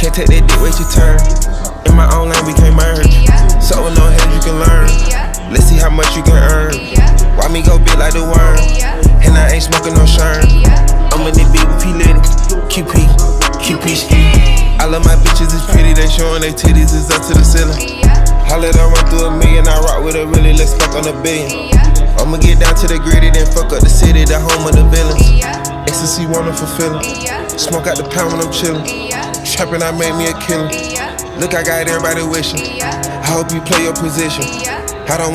Can't take that dick, wait your turn. In my own lane, we can't merge. So no head, you can learn. Let's see how much you can earn. Why me go big like the worm? And I ain't smoking no shirt. I'm in the beat with P Litty. QP, QP. I love my bitches, it's pretty. They showing their titties, it's up to the ceiling. I let her run through a million, I rock with a really, let's fuck on a billion. I'ma get down to the gritty, then fuck up the city, the home of the villains. Ecstasy, wonderful feeling. Smoke out the pound when I'm chillin'. Trappin', I made me a killer. Look, I got everybody wishing. I hope you play your position. I don't